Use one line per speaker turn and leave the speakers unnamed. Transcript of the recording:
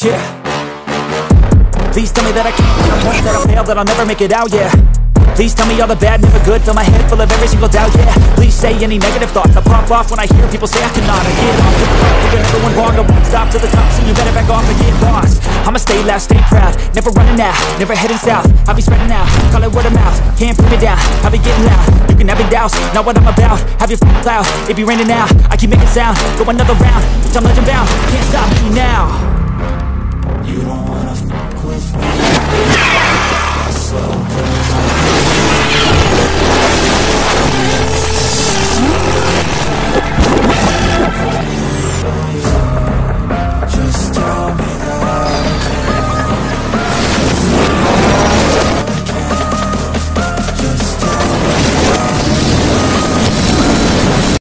Yeah. Please tell me that I can't i a that I fail, that I'll never make it out, yeah. Please tell me all the bad, never good Fill my head full of every single doubt, yeah. Please say any negative thoughts I pop off when I hear people say I cannot. I get off to the gonna everyone wrong I won't stop to the top, so you better back off and get lost. I'ma stay loud, stay proud Never running out, never heading south. I'll be spreading out, call it word of mouth Can't put me down, I'll be getting loud. You can have it doubts, not what I'm about Have your f***ing cloud, it be raining now I keep making sound, go another round Bitch, I'm legend bound, can't stop me now.